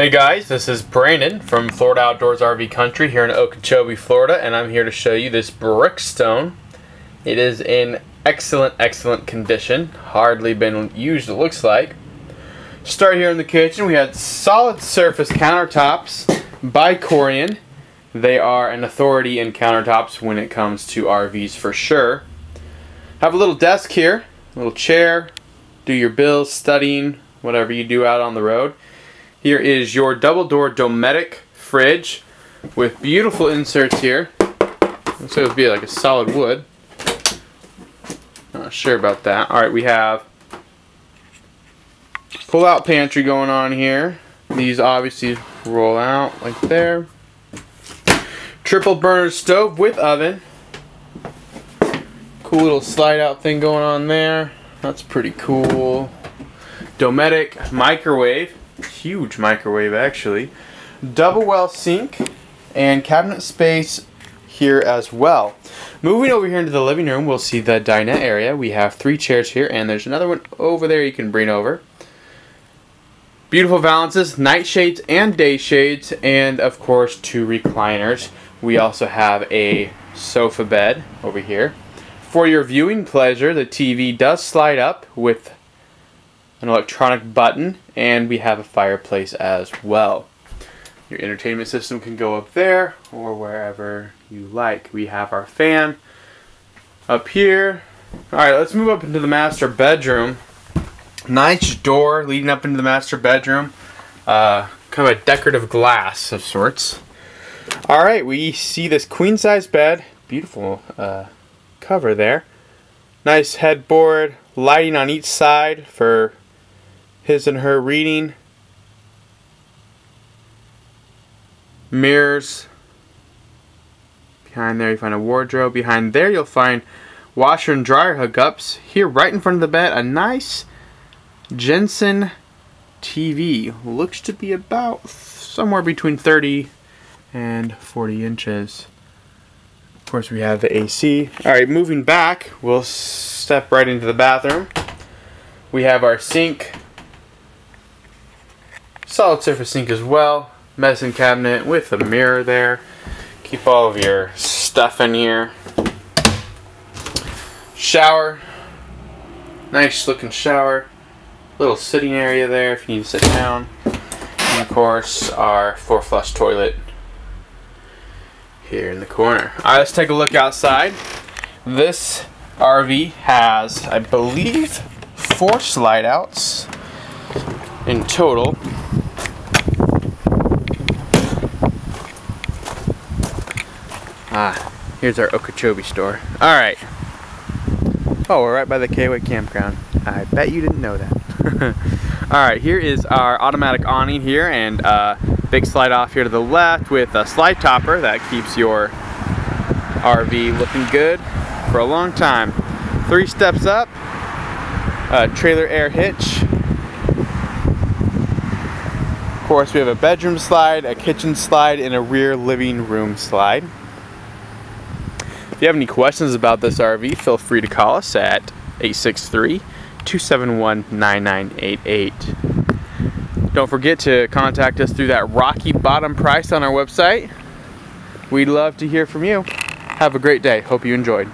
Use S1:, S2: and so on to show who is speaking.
S1: Hey guys, this is Brandon from Florida Outdoors RV Country here in Okeechobee, Florida, and I'm here to show you this Brookstone. It is in excellent, excellent condition. Hardly been used, it looks like. Start here in the kitchen. We had solid surface countertops by Corian. They are an authority in countertops when it comes to RVs for sure. Have a little desk here, a little chair, do your bills, studying, whatever you do out on the road. Here is your double door Dometic fridge with beautiful inserts here. Like it would be like a solid wood. Not sure about that. Alright, we have pull out pantry going on here. These obviously roll out like there. Triple burner stove with oven. Cool little slide out thing going on there. That's pretty cool. Dometic microwave huge microwave actually. Double well sink and cabinet space here as well. Moving over here into the living room, we'll see the dinette area. We have three chairs here, and there's another one over there you can bring over. Beautiful valances, night shades and day shades, and of course two recliners. We also have a sofa bed over here. For your viewing pleasure, the TV does slide up with an electronic button, and we have a fireplace as well. Your entertainment system can go up there or wherever you like. We have our fan up here. Alright, let's move up into the master bedroom. Nice door leading up into the master bedroom. Uh, kind of a decorative glass of sorts. Alright, we see this queen size bed. Beautiful uh, cover there. Nice headboard, lighting on each side for his and her reading. Mirrors. Behind there you find a wardrobe. Behind there you'll find washer and dryer hookups. Here right in front of the bed a nice Jensen TV. Looks to be about somewhere between 30 and 40 inches. Of course we have the AC. Alright, moving back, we'll step right into the bathroom. We have our sink, Solid surface sink as well. Medicine cabinet with a mirror there. Keep all of your stuff in here. Shower. Nice looking shower. Little sitting area there if you need to sit down. And of course our four flush toilet here in the corner. Alright, let's take a look outside. This RV has, I believe, four slide outs in total. Ah, here's our Okeechobee store. Alright. Oh, we're right by the KOA campground. I bet you didn't know that. Alright, here is our automatic awning here and uh, big slide off here to the left with a slide topper that keeps your RV looking good for a long time. Three steps up, a trailer air hitch. Of course, we have a bedroom slide, a kitchen slide, and a rear living room slide. If you have any questions about this RV, feel free to call us at 863-271-9988. Don't forget to contact us through that rocky bottom price on our website. We'd love to hear from you. Have a great day. Hope you enjoyed.